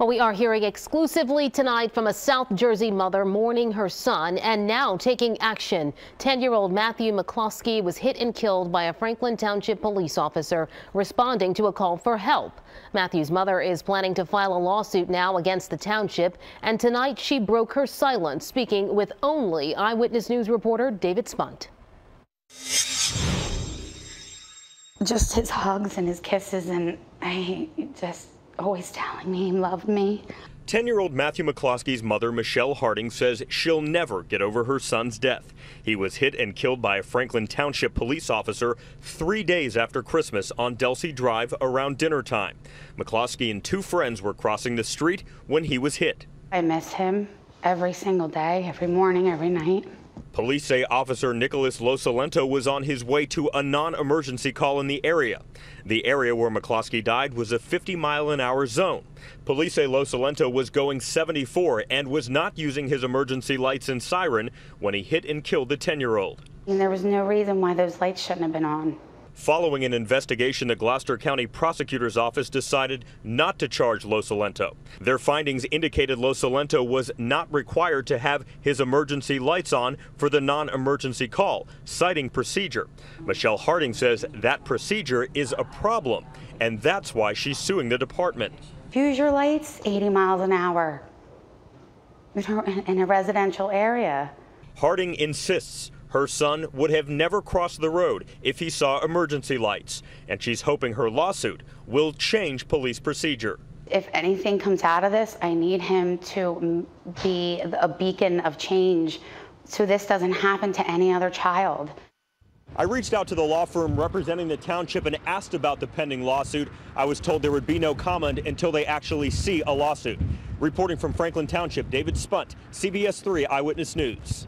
Well, we are hearing exclusively tonight from a South Jersey mother mourning her son and now taking action. 10-year-old Matthew McCloskey was hit and killed by a Franklin Township police officer responding to a call for help. Matthew's mother is planning to file a lawsuit now against the township, and tonight she broke her silence, speaking with only Eyewitness News reporter David Spunt. Just his hugs and his kisses, and I just always telling me he loved me. 10 year old Matthew McCloskey's mother, Michelle Harding, says she'll never get over her son's death. He was hit and killed by a Franklin Township police officer three days after Christmas on Delsea Drive around dinner time. McCloskey and two friends were crossing the street when he was hit. I miss him every single day, every morning, every night. Police say Officer Nicholas Losalento was on his way to a non-emergency call in the area. The area where McCloskey died was a 50 mile an hour zone. Police say Losalento was going 74 and was not using his emergency lights and siren when he hit and killed the 10-year-old. And there was no reason why those lights shouldn't have been on. Following an investigation, the Gloucester County Prosecutor's Office decided not to charge Losalento. Their findings indicated Losalento was not required to have his emergency lights on for the non-emergency call, citing procedure. Michelle Harding says that procedure is a problem, and that's why she's suing the department. Use your lights 80 miles an hour in a residential area. Harding insists her son would have never crossed the road if he saw emergency lights, and she's hoping her lawsuit will change police procedure. If anything comes out of this, I need him to be a beacon of change so this doesn't happen to any other child. I reached out to the law firm representing the township and asked about the pending lawsuit. I was told there would be no comment until they actually see a lawsuit. Reporting from Franklin Township, David Spunt, CBS 3 Eyewitness News.